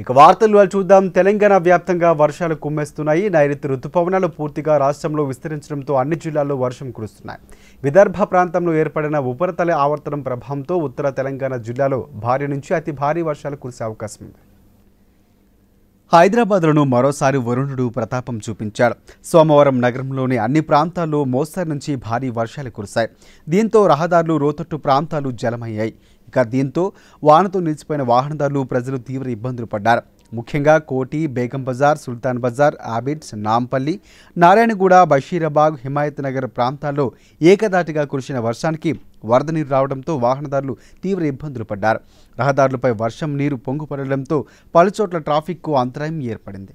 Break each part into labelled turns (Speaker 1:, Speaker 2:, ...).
Speaker 1: ఇక వార్తలు చూద్దాం. తెలంగాణ వ్యాప్తంగా వర్షాలు కుమ్మేస్తున్నాయి. నైరుతి రుతుపవనాలు పూర్తిగా రాష్ట్రంలో విస్తరించడంతో అన్ని జిల్లాల్లో వర్షం కురుస్తున్నాయి. విదర్భ ప్రాంతంలో ఏర్పడిన ఉపరితల ఆవర్తనం ప్రభావంతో ఉత్తర తెలంగాణ జిల్లాలో భారీ నుంచి అతి భారీ వర్షాలు కురిసే అవకాశం ఉంది. హైదరాబాద్లోనూ మరోసారి వరుణుడు ప్రతాపం చూపించాడు. సోమవారం నగరంలోని అన్ని ప్రాంతాల్లో మోస్తరు నుంచి భారీ వర్షాలు కురిశాయి. దీంతో రహదారులు రోతట్టు ప్రాంతాలు జలమయ్యాయి. ఇక దీంతో వానతో నిలిచిపోయిన వాహనదారులు ప్రజలు తీవ్ర ఇబ్బందులు పడ్డారు. ముఖ్యంగా కోటి బేగం బజార్ సుల్తాన్ బజార్ ఆబిడ్స్ నాంపల్లి నారాయణగూడ బషీరాబాగ్ హిమాయత్ నగర్ ప్రాంతాల్లో ఏకదాటిగా కురిసిన వర్షానికి వరద నీరు రావడంతో వాహనదారులు తీవ్ర ఇబ్బందులు పడ్డారు. రహదారులపై వర్షం నీరు పొంగుపడడంతో పలుచోట్ల ట్రాఫిక్కు అంతరాయం ఏర్పడింది.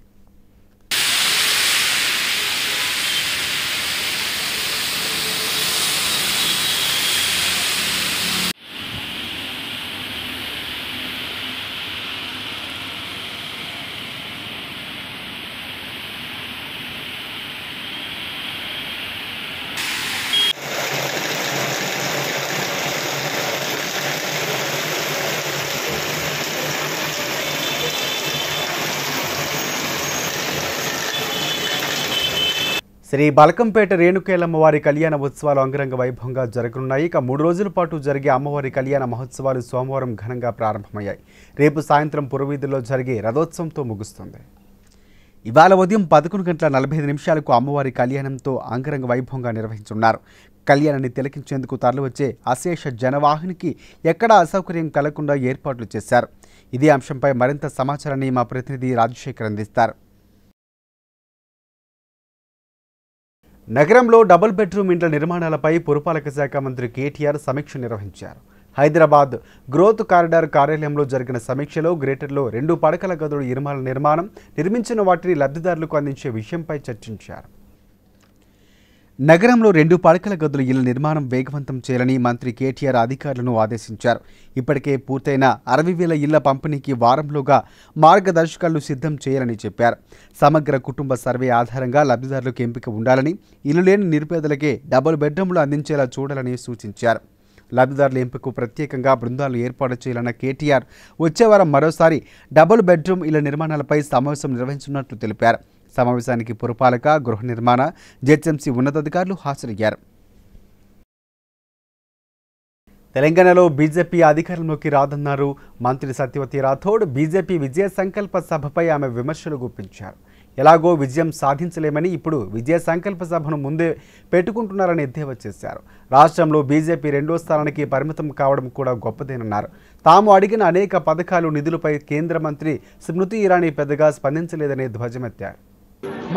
Speaker 1: శ్రీ బలకంపేట రేణుకేలమ్మ వారి కళ్యాణ ఉత్సవాలు అంగరంగ వైభవంగా జరగనున్నాయి. ఇక మూడు రోజుల పాటు జరిగే అమ్మవారి కళ్యాణ మహోత్సవాలు సోమవారం ఘనంగా ప్రారంభమయ్యాయి. రేపు సాయంత్రం పురవీధుల్లో జరిగే రథోత్సవంతో ముగుస్తుంది. ఇవాళ ఉదయం పదకొండు గంటల నలభై ఐదు నిమిషాలకు అమ్మవారి కళ్యాణంతో అంగరంగ వైభవంగా నిర్వహించున్నారు కళ్యాణాన్ని తిలకించేందుకు తరలివచ్చే అశేష జనవాహినికి ఎక్కడా అసౌకర్యం కలగకుండా ఏర్పాట్లు చేశారు. ఇదే అంశంపై మరింత సమాచారాన్ని మా ప్రతినిధి రాజశేఖర్ అందిస్తారు. నగరంలో డబుల్ బెడ్రూమ్ ఇండ్ల నిర్మాణాలపై పురపాలక శాఖ మంత్రి కేటీఆర్ సమీక్ష నిర్వహించారు. హైదరాబాద్ గ్రోత్ కారిడార్ కార్యాలయంలో జరిగిన సమీక్షలో గ్రేటర్లో రెండు పడకల గదుల ఇరుమాల నిర్మాణం నిర్మించిన వాటిని లబ్ధిదారులకు అందించే విషయంపై చర్చించారు. నగరంలో రెండు పడకల గదుల ఇళ్ళ నిర్మాణం వేగవంతం చేయాలని మంత్రి కేటీఆర్ అధికారులను ఆదేశించారు. ఇప్పటికే పూర్తయిన అరవై వేల ఇళ్ళ పంపిణీకి వారంలోగా మార్గదర్శకాలు సిద్ధం చేయాలని చెప్పారు. సమగ్ర కుటుంబ సర్వే ఆధారంగా లబ్ధిదారులకు ఎంపిక ఉండాలని ఇల్లు లేని నిరుపేదలకే డబుల్ బెడ్రూమ్లు అందించేలా చూడాలని సూచించారు. లబ్ధిదారుల ఎంపికకు ప్రత్యేకంగా బృందాలు ఏర్పాటు చేయాలన్న కేటీఆర్ వచ్చే వారం మరోసారి డబుల్ బెడ్రూమ్ ఇళ్ళ నిర్మాణాలపై సమావేశం నిర్వహించనున్నట్లు తెలిపారు. సమావేశానికి పురపాలక గృహ నిర్మాణ జెడ్ఎంసీ ఉన్నతాధికారులు హాజరయ్యారు. తెలంగాణలో బీజేపీ అధికారంలోకి రాదన్నారు మంత్రి సత్యవతి రాథోడ్. బీజేపీ విజయ సంకల్ప సభపై ఆమె విమర్శలు గుప్పించారు. ఎలాగో విజయం సాధించలేమని ఇప్పుడు విజయ సంకల్ప సభను ముందే పెట్టుకుంటున్నారని ఎద్దేవా చేశారు. రాష్ట్రంలో బీజేపీ రెండో స్థానానికి పరిమితం కావడం కూడా గొప్పదేనన్నారు. తాము అడిగిన అనేక పథకాలు నిధులపై కేంద్ర మంత్రి స్మృతి ఇరానీ పెద్దగా స్పందించలేదని ధ్వజమెత్తారు.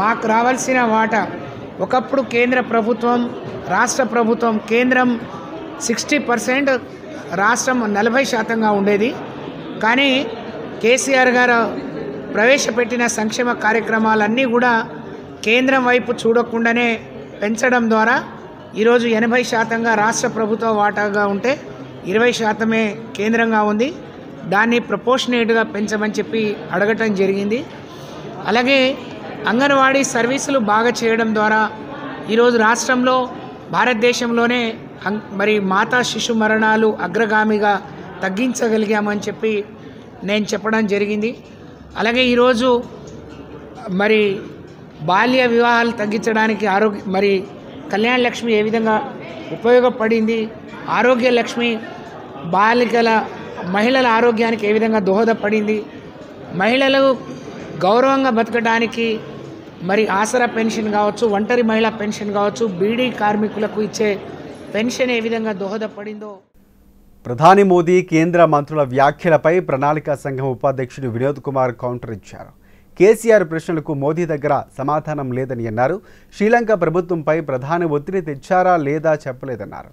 Speaker 2: మాకు రావాల్సిన వాటా. ఒకప్పుడు కేంద్ర ప్రభుత్వం రాష్ట్ర ప్రభుత్వం కేంద్రం సిక్స్టీ పర్సెంట్ రాష్ట్రం నలభై శాతంగా ఉండేది. కానీ కేసీఆర్ గారు ప్రవేశపెట్టిన సంక్షేమ కార్యక్రమాలన్నీ కూడా కేంద్రం వైపు చూడకుండానే పెంచడం ద్వారా ఈరోజు ఎనభై శాతంగా రాష్ట్ర ప్రభుత్వ వాటాగా ఉంటే ఇరవై శాతమే కేంద్రంగా ఉంది. దాన్ని ప్రపోర్షనేట్గా పెంచమని చెప్పి అడగటం జరిగింది. అలాగే అంగన్వాడీ సర్వీసులు బాగా చేయడం ద్వారా ఈరోజు రాష్ట్రంలో భారతదేశంలోనే అం- మరి మాతా శిశు మరణాలు అగ్రగామిగా తగ్గించగలిగామని చెప్పి నేను చెప్పడం జరిగింది. అలాగే ఈరోజు మరి బాల్య వివాహాలు తగ్గించడానికి ఆరోగ్య మరి కళ్యాణ లక్ష్మి ఏ విధంగా ఉపయోగపడింది ఆరోగ్య లక్ష్మి బాలికల మహిళల ఆరోగ్యానికి ఏ విధంగా దోహదపడింది మహిళలు గౌరవంగా బతకడానికి మరి ఆసరా పెన్షన్ కావచ్చు ఒంటరి మహిళా పెన్షన్ కావచ్చు బీడీ కార్మికులకు ఇచ్చే పెన్షన్ ఏ విధంగా దోహదపడిందో?
Speaker 1: ప్రధాని మోదీ కేంద్ర మంత్రుల వ్యాఖ్యలపై ప్రణాళికా సంఘం ఉపాధ్యక్షుడు వినోద్ కుమార్ కౌంటర్ ఇచ్చారు. కేసీఆర్ ప్రశ్నలకు మోదీ దగ్గర సమాధానం లేదని అన్నారు. శ్రీలంక ప్రభుత్వంపై ప్రధాని ఒత్తిడి తెచ్చారా లేదా చెప్పలేదన్నారు.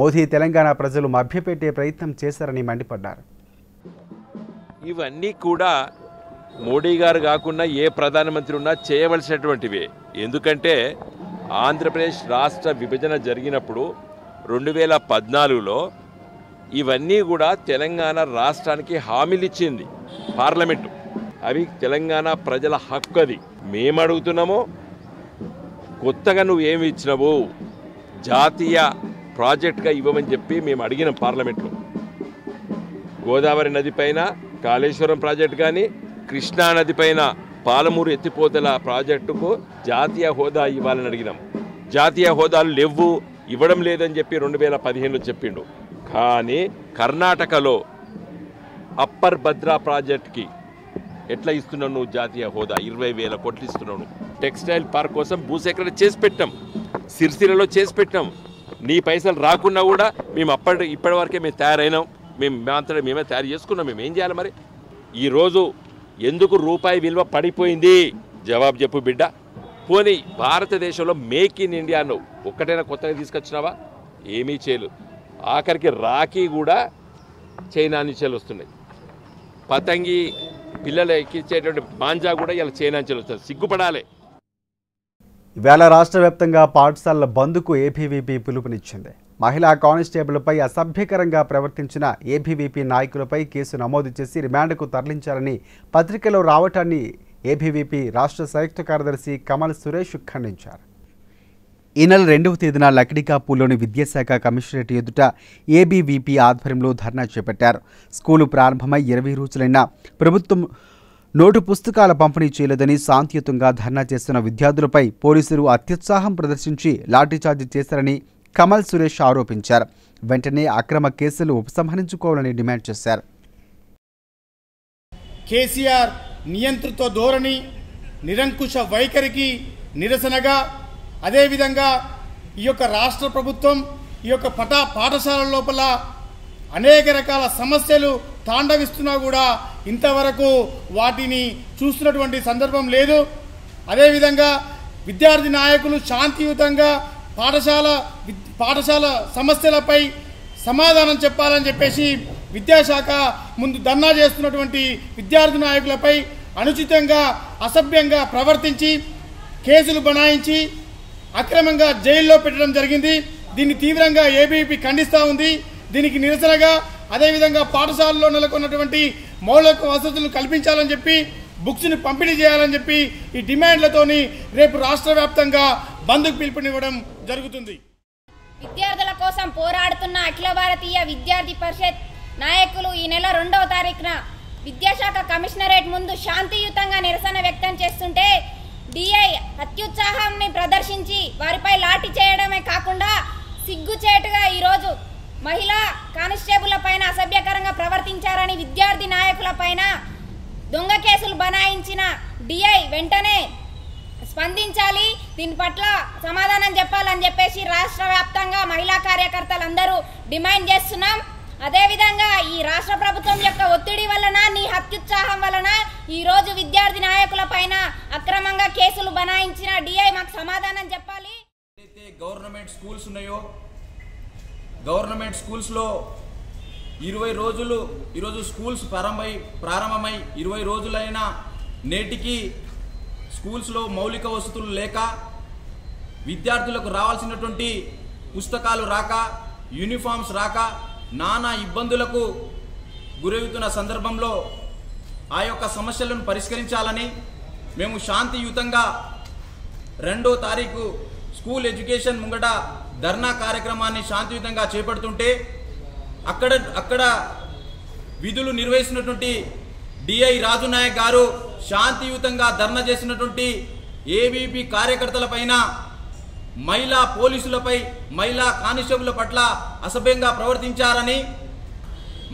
Speaker 1: మోదీ తెలంగాణ ప్రజలు మభ్యపెట్టే ప్రయత్నం చేశారని మండిపడ్డారు.
Speaker 3: ఇవన్నీ కూడా మోడీ గారు కాకుండా ఏ ప్రధానమంత్రి ఉన్నా చేయవలసినటువంటివే. ఎందుకంటే ఆంధ్రప్రదేశ్ రాష్ట్ర విభజన జరిగినప్పుడు రెండు వేల పద్నాలుగులో ఇవన్నీ కూడా తెలంగాణ రాష్ట్రానికి హామీలు ఇచ్చింది పార్లమెంటు. అవి తెలంగాణ ప్రజల హక్కు అది మేము అడుగుతున్నామో కొత్తగా నువ్వు ఏమి ఇచ్చినావు జాతీయ ప్రాజెక్ట్గా ఇవ్వమని చెప్పి మేము అడిగినాం పార్లమెంట్లో. గోదావరి నది పైన కాళేశ్వరం ప్రాజెక్ట్ కానీ కృష్ణానది పైన పాలమూరు ఎత్తిపోతల ప్రాజెక్టుకు జాతీయ హోదా ఇవ్వాలని అడిగినాం. జాతీయ హోదాలు లేవు ఇవ్వడం లేదని చెప్పి రెండు వేల పదిహేనులో చెప్పిండు. కానీ కర్ణాటకలో అప్పర్ భద్రా ప్రాజెక్ట్కి ఎట్లా ఇస్తున్నావు నువ్వు జాతీయ హోదా? ఇరవై వేల కోట్లు ఇస్తున్నావు టెక్స్టైల్ పార్క్ కోసం భూసేకరణ చేసి పెట్టాం. సిరిసిరలో చేసి పెట్టాం. నీ పైసలు రాకున్నా కూడా మేము అప్పటి ఇప్పటి వరకే మేము తయారైనాం. మేము మాత్రమే మేమే తయారు చేసుకున్నాం. మేము ఏం చేయాలి మరి? ఈరోజు ఎందుకు రూపాయి విలువ పడిపోయింది? జవాబు చెప్పు బిడ్డ. పోనీ భారతదేశంలో మేక్ ఇన్ ఇండియా నువ్వు ఒక్కటైనా కొత్తగా తీసుకొచ్చినావా? ఏమీ చేయలేదు. ఆఖరికి రాఖీ కూడా చైనా నుంచి వస్తున్నాయి. పతంగి పిల్లలు ఎక్కించేటువంటి మాంజా కూడా ఇలా చైనా నుంచి వస్తుంది సిగ్గుపడాలి.
Speaker 1: ఇవాళ రాష్ట్ర వ్యాప్తంగా పాఠశాలల బంద్కు ఏపీవీపీ పిలుపునిచ్చింది. మహిళా కానిస్టేబుల్పై అసభ్యకరంగా ప్రవర్తించిన ఏబీవీపీ నాయకులపై కేసు నమోదు చేసి రిమాండ్కు తరలించారని పత్రికలో రావటాన్ని ఏబీవీపీ రాష్ట్ర సంయుక్త కార్యదర్శి కమల్ సురేష్ ఖండించారు. ఈ నెల రెండవ తేదీన లక్డికాపూర్లోని విద్యాశాఖ కమిషనరేట్ ఎదుట ఏబీవీపీ ఆధ్వర్యంలో ధర్నా చేపట్టారు. స్కూలు ప్రారంభమై ఇరవై రోజులైన ప్రభుత్వం నోటు పుస్తకాల పంపిణీ చేయలేదని శాంతియుతంగా ధర్నా చేస్తున్న విద్యార్థులపై పోలీసులు అత్యుత్సాహం ప్రదర్శించి లాఠీచార్జి చేశారని కమల్ సురేష్ ఆరోపించారు. వెంటనే అక్రమ కేసులు ఉపసంహరించుకోవాలని డిమాండ్ చేశారు.
Speaker 4: కేసీఆర్ నియంతృత్వ ధోరణి నిరంకుశ వైఖరికి నిరసనగా అదేవిధంగా ఈ యొక్క రాష్ట్ర ప్రభుత్వం ఈ యొక్క పటా పాఠశాల లోపల అనేక రకాల సమస్యలు తాండవిస్తున్నా కూడా ఇంతవరకు వాటిని చూస్తున్నటువంటి సందర్భం లేదు. అదేవిధంగా విద్యార్థి నాయకులు శాంతియుతంగా పాఠశాల పాఠశాల సమస్యలపై సమాధానం చెప్పాలని చెప్పేసి విద్యాశాఖ ముందు ధర్నా చేస్తున్నటువంటి విద్యార్థి నాయకులపై అనుచితంగా అసభ్యంగా ప్రవర్తించి కేసులు బనాయించి అక్రమంగా జైల్లో పెట్టడం జరిగింది. దీన్ని తీవ్రంగా ఏబీపీ ఖండిస్తూ ఉంది. దీనికి నిరసనగా అదేవిధంగా పాఠశాలలో నెలకొన్నటువంటి మౌలిక వసతులు కల్పించాలని చెప్పి బుక్స్ని పంపిణీ చేయాలని చెప్పి ఈ డిమాండ్లతోని రేపు రాష్ట్ర వ్యాప్తంగా బంద్కు పిలుపునివ్వడం జరుగుతుంది.
Speaker 5: విద్యార్థుల కోసం పోరాడుతున్న అఖిల భారతీయ విద్యార్థి పరిషత్ నాయకులు ఈ నెల రెండవ తారీఖున విద్యాశాఖ కమిషనరేట్ ముందు శాంతియుతంగా నిరసన వ్యక్తం చేస్తుంటే డిఐ అత్యుత్సాహాన్ని ప్రదర్శించి వారిపై లాఠీ చేయడమే కాకుండా సిగ్గుచేటుగా ఈరోజు మహిళా కానిస్టేబుల్ల పైన అసభ్యకరంగా ప్రవర్తించారని విద్యార్థి నాయకుల పైన దొంగ కేసులు బనాయించిన డిఐ వెంటనే స్పందించాలి. దీని పట్ల సమాధానం చెప్పాలని చెప్పేసి రాష్ట్ర వ్యాప్తంగా మహిళా కార్యకర్తలందరూ డిమాండ్ చేస్తున్నాం. అదేవిధంగా ఈ రాష్ట్ర ప్రభుత్వం యొక్క ఒత్తిడి వలన నీ హత్యుత్సాహం వలన ఈ రోజు విద్యార్థి నాయకుల పైన అక్రమంగా కేసులు బనాయించిన డిఐ మాకు సమాధానం చెప్పాలి.
Speaker 6: ఏదైతే గవర్నమెంట్ స్కూల్స్ ఉన్నాయో గవర్నమెంట్ స్కూల్స్లో ఇరవై రోజులు ఈరోజు స్కూల్స్ ప్రారంభమై ప్రారంభమై ఇరవై రోజులైన నేటికి స్కూల్స్లో మౌలిక వసతులు లేక విద్యార్థులకు రావాల్సినటువంటి పుస్తకాలు రాక యూనిఫామ్స్ రాక నానా ఇబ్బందులకు గురవుతున్న సందర్భంలో ఆ యొక్క సమస్యలను పరిష్కరించాలని మేము శాంతియుతంగా రెండో తారీఖు స్కూల్ ఎడ్యుకేషన్ ముంగట ధర్నా కార్యక్రమాన్ని శాంతియుతంగా చేపడుతుంటే అక్కడ అక్కడ విధులు నిర్వహిస్తున్నటువంటి డిఐ రాజునాయక్ గారు శాంతియుతంగా ధర్నా చేసినటువంటి ఏబీపీ కార్యకర్తలపైన మహిళా పోలీసులపై మహిళా కానిస్టేబుల్ పట్ల అసభ్యంగా ప్రవర్తించారని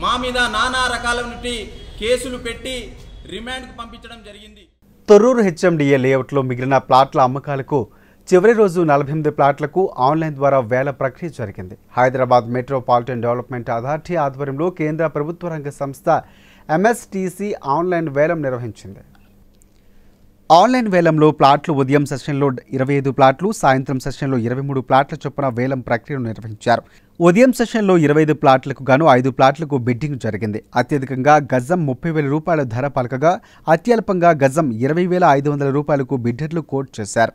Speaker 6: మా మీద నానా రకాలైనటువంటి కేసులు పెట్టి రిమాండ్కు పంపించడం జరిగింది.
Speaker 1: తొర్రూరు హెచ్ఎండిఏ లేఅవుట్లో మిగిలిన ప్లాట్ల అమ్మకాలకు చివరి రోజు నలభై ఎనిమిది ప్లాట్లకు ఆన్లైన్ ద్వారా వేల ప్రక్రియ జరిగింది. హైదరాబాద్ మెట్రోపాలిటన్ డెవలప్మెంట్ అథారిటీ ఆధ్వర్యంలో కేంద్ర ప్రభుత్వ రంగ సంస్థ ఎంఎస్టీసీ ఆన్లైన్ వేలం నిర్వహించింది. ఆన్లైన్ వేలంలో ప్లాట్లు ఉదయం సెషన్లో ఇరవై ఐదు ప్లాట్లు సాయంత్రం సెషన్లో ఇరవై మూడు ప్లాట్ల చొప్పున వేలం ప్రక్రియను నిర్వహించారు. ఉదయం సెషన్లో ఇరవై ఐదు ప్లాట్లకు గాను ఐదు ప్లాట్లకు బిడ్డింగ్ జరిగింది. అత్యధికంగా గజం ముప్పై వేల రూపాయల ధర పలకగా అత్యల్పంగా గజం ఇరవై వేల ఐదు వందల రూపాయలకు బిడ్డర్లు కోట్ చేశారు.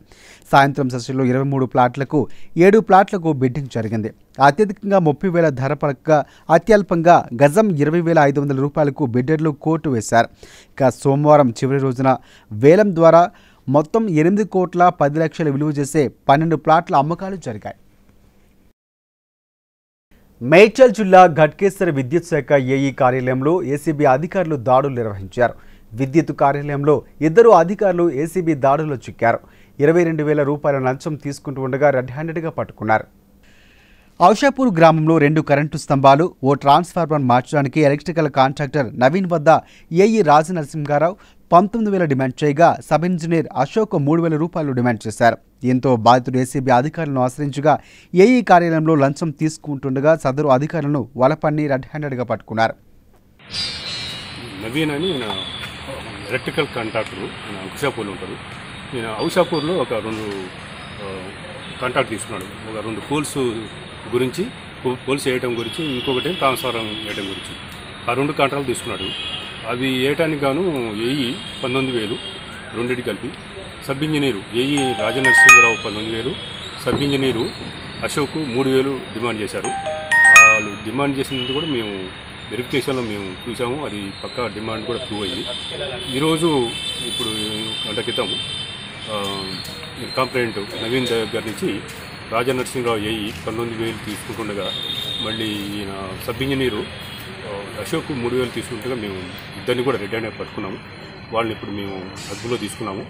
Speaker 1: సాయంత్రం సెషన్లో ఇరవై మూడు ప్లాట్లకు ఏడు ప్లాట్లకు బిడ్డింగ్ జరిగింది. అత్యధికంగా ముప్పై వేల ధర పలకగా అత్యల్పంగా గజం ఇరవై వేల ఐదు వందల రూపాయలకు బిడ్డర్లు కోర్టు వేశారు. ఇక సోమవారం చివరి రోజున వేలం ద్వారా మొత్తం ఎనిమిది కోట్ల పది లక్షల విలువ చేసే పన్నెండు ప్లాట్ల అమ్మకాలు జరిగాయి. మేడ్చల్ జిల్లా ఘట్కేశ్వర విద్యుత్ శాఖ ఏఈ కార్యాలయంలో ఏసీబీ అధికారులు దాడులు నిర్వహించారు. విద్యుత్ కార్యాలయంలో ఇద్దరు అధికారులు ఏసీబీ దాడుల్లో చిక్కారు. ఇరవై రెండు వేల రూపాయల లంచం తీసుకుంటూ ఉండగా రెడ్ హ్యాండెడ్గా పట్టుకున్నారు. ఔషాపూర్ గ్రామంలో రెండు కరెంటు స్తంభాలు ఓ ట్రాన్స్ఫార్మర్ మార్చడానికి ఎలక్ట్రికల్ కాంట్రాక్టర్ నవీన్ వద్ద ఏఈ రాజనరసింహారావు పంతొమ్మిది వేల డిమాండ్ చేయగా సబ్ ఇంజనీర్ అశోక్ మూడు వేల రూపాయలు డిమాండ్ చేశారు. దీంతో బాధితుడు ఏసీబీ అధికారులను ఆశ్రయించగా ఏఈ కార్యాలయంలో లంచం తీసుకుంటుండగా సదరు అధికారులను వలపన్ని రెడ్ హ్యాండెడ్గా పట్టుకున్నారు.
Speaker 7: నవీన్ అని ఎలక్ట్రికల్ కాంట్రాక్టర్ ఈయన ఉంటారు. నేను ఔషాపూర్లో ఒక రెండు కాంట్రాక్ట్ తీసుకున్నాడు. ఒక రెండు పోల్స్ గురించి పోల్స్ వేయటం గురించి ఇంకొకటి ట్రాన్స్ఫారం వేయటం గురించి. ఆ రెండు కాంట్రాక్ట్ తీసుకున్నాడు. అవి ఏటానికి గాను ఏఈ పంతొమ్మిది వేలు రెండింటి కలిపి. సబ్ ఇంజనీరు ఏఈ రాజనరసింహరావు పంతొమ్మిది వేలు సబ్ ఇంజనీరు అశోక్ మూడు వేలు డిమాండ్ చేశారు. వాళ్ళు డిమాండ్ చేసినందుకు కూడా మేము వెరిఫికేషన్లో మేము చూసాము అది పక్కా డిమాండ్ కూడా ప్రూవ్ అయ్యింది ఈరోజు ఇప్పుడు గంట క్రితం కంప్లైంట్ నవీన్ దగ్గర నుంచి రాజా నరసింహరావు ఏఈ పంతొమ్మిది వేలు తీసుకుంటుండగా మళ్ళీ ఈయన సబ్ ఇంజనీరు అశోక్ మూడు వేలు తీసుకుంటుండగా మేము ఇద్దరిని కూడా రెడీ పట్టుకున్నాము. వాళ్ళని ఇప్పుడు మేము అదుపులో తీసుకున్నాము.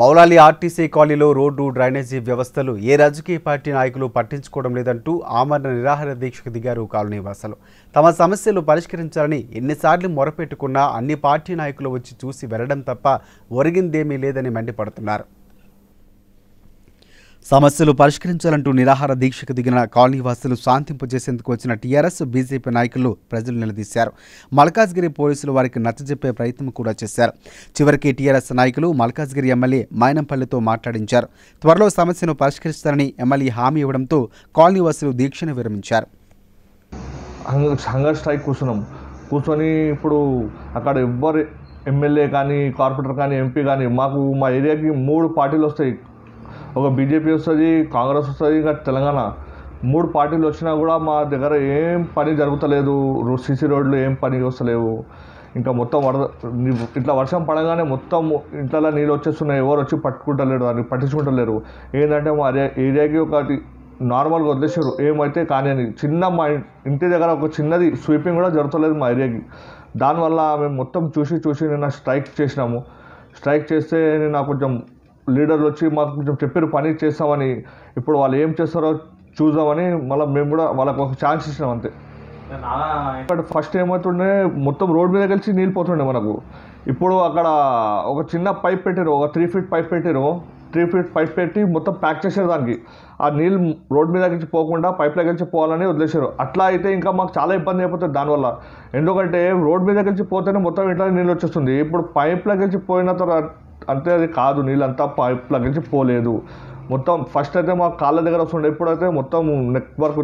Speaker 1: మౌలాలి ఆర్టీసీ కాలనీలో రోడ్డు డ్రైనేజీ వ్యవస్థలు ఏ రాజకీయ పార్టీ నాయకులు పట్టించుకోవడం లేదంటూ ఆమరణ నిరాహార దీక్షకు దిగారు కాలనీ వాసులు. తమ సమస్యలు పరిష్కరించాలని ఎన్నిసార్లు మొరపెట్టుకున్నా అన్ని పార్టీ నాయకులు వచ్చి చూసి వెళ్ళడం తప్ప ఒరిగిందేమీ లేదని మండిపడుతున్నారు. సమస్యలు పరిష్కరించాలంటూ నిరాహార దీక్షకు దిగిన కాలనీ వాసులు శాంతింపజేసేందుకు వచ్చిన టీఆర్ఎస్ బీజేపీ నాయకులు ప్రజలు నిలదీశారు. మల్కాజ్గిరి పోలీసులు వారికి నచ్చజెప్పే ప్రయత్నం కూడా చేశారు. చివరికి టీఆర్ఎస్ నాయకులు మల్కాజ్గిరి ఎమ్మెల్యే మైనంపల్లితో మాట్లాడించారు. త్వరలో సమస్యను పరిష్కరిస్తారని ఎమ్మెల్యే హామీ ఇవ్వడంతో కాలనీ వాసులు దీక్షను విరమించారు.
Speaker 8: హంగర్ స్ట్రైక్ కూర్చున్నాం. కూర్చొని ఇప్పుడు అక్కడ ఎవ్వరు ఎమ్మెల్యే కానీ కార్పొరేటర్ కానీ ఎంపీ కానీ మాకు మా ఏరియాకి మూడు పార్టీలు వస్తాయి. ఒక బీజేపీ వస్తుంది కాంగ్రెస్ వస్తుంది ఇంకా తెలంగాణ. మూడు పార్టీలు వచ్చినా కూడా మా దగ్గర ఏం పని జరుగుతలేదు. సిసి రోడ్లు ఏం పని వస్తలేవు. ఇంకా మొత్తం వరద ఇట్లా వర్షం పడగానే మొత్తం ఇంట్లో నీళ్ళు వచ్చేస్తున్నాయి. ఎవరు వచ్చి పట్టుకుంటలేరు దాన్ని పట్టించుకుంటలేరు. ఏంటంటే మా ఏరియాకి ఒకటి నార్మల్గా వదిలేసారు ఏమైతే కానీ అని చిన్న మా ఇంటి దగ్గర ఒక చిన్నది స్వీపింగ్ కూడా జరుగుతలేదు మా ఏరియాకి. దానివల్ల మేము మొత్తం చూసి చూసి నిన్న స్ట్రైక్ చేసినాము. స్ట్రైక్ చేస్తే నేను కొంచెం లీడర్లు వచ్చి మాకు కొంచెం చెప్పారు పని చేస్తామని ఇప్పుడు వాళ్ళు ఏం చేస్తారో చూద్దామని మళ్ళీ మేము కూడా వాళ్ళకి ఒక ఛాన్స్ ఇచ్చినాం అంతే. ఇక్కడ ఫస్ట్ ఏమవుతుండే మొత్తం రోడ్ మీద కలిసి నీళ్ళు పోతుండే మనకు. ఇప్పుడు అక్కడ ఒక చిన్న పైప్ పెట్టారు ఒక త్రీ ఫీట్ పైప్ పెట్టారు. త్రీ ఫీట్ పైప్ పెట్టి మొత్తం ప్యాక్ చేశారు దానికి. ఆ నీళ్ళు రోడ్ మీద నుంచి పోకుండా పైప్లోకి నుంచి పోవాలని వదిలేశారు అట్లా అయితే ఇంకా మాకు చాలా ఇబ్బంది అయిపోతుంది దానివల్ల. ఎందుకంటే రోడ్ మీద నుంచి పోతేనే మొత్తం ఇట్లా నీళ్ళు వచ్చేస్తుంది. ఇప్పుడు పైప్లోకి నుంచి పోయిన తర్వాత అంతే అది కాదు నీళ్ళు అంతా పైప్లోకి నుంచి పోలేదు మొత్తం ఫస్ట్ అయితే మా కాళ్ళ దగ్గర వస్తుండే ఇప్పుడైతే మొత్తం నెక్ వర్క్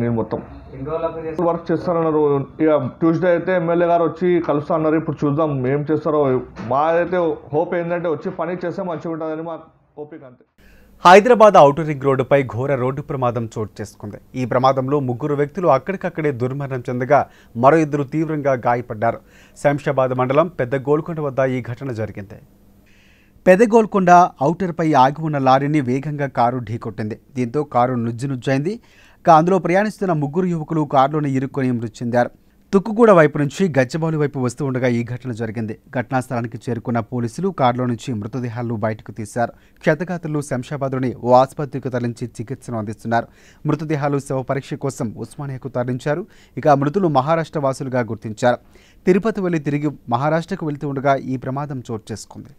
Speaker 8: నీళ్ళు మొత్తం. వర్క్ చేస్తారన్నారు ఇక ట్యూస్డే అయితే ఎమ్మెల్యే గారు వచ్చి కలుస్తా అన్నారు. ఇప్పుడు చూద్దాం ఏం చేస్తారో. మా అయితే హోప్ ఏంటంటే వచ్చి పని చేస్తే మంచిగా ఉంటుందని మా ఓపిక అంతే.
Speaker 1: హైదరాబాద్ ఔటర్ రింగ్ రోడ్డుపై ఘోర రోడ్డు ప్రమాదం చోటు చేసుకుంది. ఈ ప్రమాదంలో ముగ్గురు వ్యక్తులు అక్కడికక్కడే దుర్మరణం చెందగా మరో ఇద్దరు తీవ్రంగా గాయపడ్డారు. శంషాబాద్ మండలం పెద్ద గోల్కొండ వద్ద ఈ ఘటన జరిగింది. పెదగోల్కొండ ఔటర్పై ఆగి ఉన్న లారీని వేగంగా కారు ఢీకొట్టింది. దీంతో కారు నుజ్జు నుజ్జైంది అందులో ప్రయాణిస్తున్న ముగ్గురు యువకులు కారులోనే ఇరుక్కొని మృతి చెందారు. తుక్కుగూడ వైపు నుంచి గచ్చబౌలి వైపు వస్తూ ఉండగా ఈ ఘటన జరిగింది. ఘటనా స్థలానికి చేరుకున్న పోలీసులు కారులో నుంచి మృతదేహాలను బయటకు తీశారు. క్షతగాతులు శంషాబాద్లోని ఓ ఆసుపత్రికి తరలించి చికిత్సను అందిస్తున్నారు. మృతదేహాలు శవ పరీక్ష కోసం ఉస్మానియాకు తరలించారు. ఇక మృతులు మహారాష్ట్ర వాసులుగా గుర్తించారు. తిరుపతి వెళ్ళి తిరిగి మహారాష్ట్రకు వెళ్తూ ఉండగా ఈ ప్రమాదం చోటు చేసుకుంది.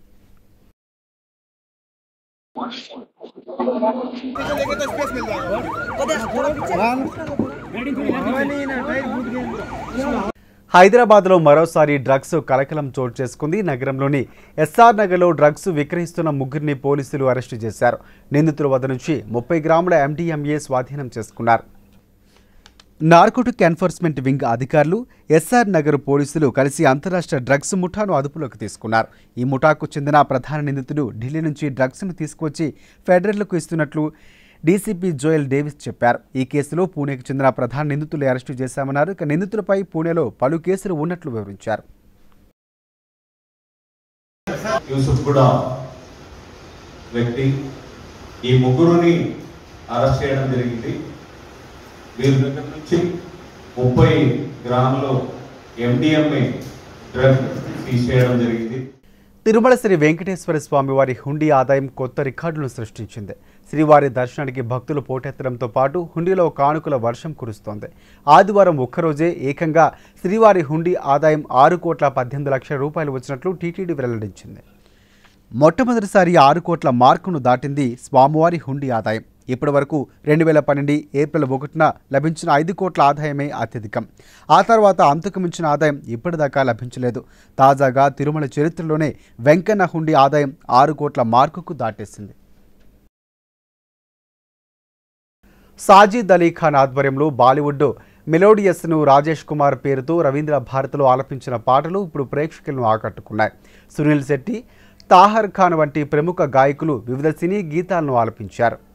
Speaker 1: హైదరాబాద్లో మరోసారి డ్రగ్స్ కలకలం చోటు చేసుకుంది. నగరంలోని ఎస్ఆర్ నగర్లో డ్రగ్స్ విక్రయిస్తున్న ముగ్గురిని పోలీసులు అరెస్టు చేశారు. నిందితుల వద్ద నుంచి ముప్పై గ్రాముల ఎండిఎంఏ స్వాధీనం చేసుకున్నారు. నార్కోటిక్ ఎన్ఫోర్స్మెంట్ వింగ్ అధికారులు ఎస్ఆర్ నగర్ పోలీసులు కలిసి అంతరాష్ట్ర డ్రగ్స్ ముఠాను అదుపులోకి తీసుకున్నారు. ఈ ముఠాకు చెందిన ప్రధాన నిందితుడు ఢిల్లీ నుంచి డ్రగ్స్ను తీసుకువచ్చి ఫెడరల్కు ఇస్తున్నట్లు డీసీపీ జోయల్ డేవిస్ చెప్పారు. ఈ కేసులో పూణేకు చెందిన ప్రధాన నిందితులు అరెస్టు చేశామన్నారు. ఇక నిందితులపై పూణేలో పలు కేసులు ఉన్నట్లు వివరించారు.
Speaker 9: వ్యక్తి ఈ ముగ్గురుని అరెస్ట్ చేయడం జరిగింది. వీరి దగ్గర నుంచి ముప్పై గ్రాములు ఎండిఎంఏ డ్రగ్ తీసేయడం జరిగింది.
Speaker 1: తిరుమల శ్రీ వెంకటేశ్వర స్వామి వారి హుండీ ఆదాయం కొత్త రికార్డులను సృష్టించింది. శ్రీవారి దర్శనానికి భక్తులు పోటెత్తడంతో పాటు హుండీలో కానుకల వర్షం కురుస్తోంది. ఆదివారం ఒక్కరోజే ఏకంగా శ్రీవారి హుండీ ఆదాయం ఆరు కోట్ల పద్దెనిమిది లక్షల రూపాయలు వచ్చినట్లు టీటీడీ వెల్లడించింది. మొట్టమొదటిసారి ఆరు కోట్ల మార్కును దాటింది స్వామివారి హుండీ ఆదాయం. ఇప్పటి వరకు రెండు వేల పన్నెండు ఏప్రిల్ ఒకటిన లభించిన ఐదు కోట్ల ఆదాయమే అత్యధికం. ఆ తర్వాత అంతకు మించిన ఆదాయం ఇప్పటిదాకా లభించలేదు. తాజాగా తిరుమల చరిత్రలోనే వెంకన్న హుండీ ఆదాయం ఆరు కోట్ల మార్కుకు దాటేసింది. సాజిద్ అలీ ఖాన్ ఆధ్వర్యంలో బాలీవుడ్ మెలోడియస్ను రాజేష్ కుమార్ పేరుతో రవీంద్ర భారతిలో ఆలపించిన పాటలు ఇప్పుడు ప్రేక్షకులను ఆకట్టుకున్నాయి. సునీల్ శెట్టి తాహర్ ఖాన్ వంటి ప్రముఖ గాయకులు వివిధ సినీ గీతాలను ఆలపించారు.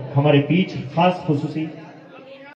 Speaker 10: हमारे बीच खास खसूसी